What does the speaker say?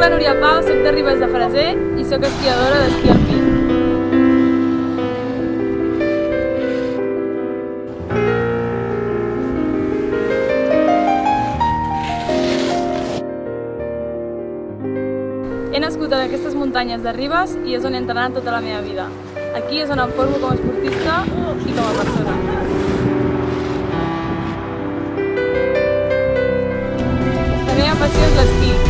la Núria Pau, soc de Ribes de Freser i soc esquiadora d'esquí alpí. He nascut en aquestes muntanyes de Ribes i és on he entrenat tota la meva vida. Aquí és on em formo com a esportista i com a persona. La meva passió és l'esquí.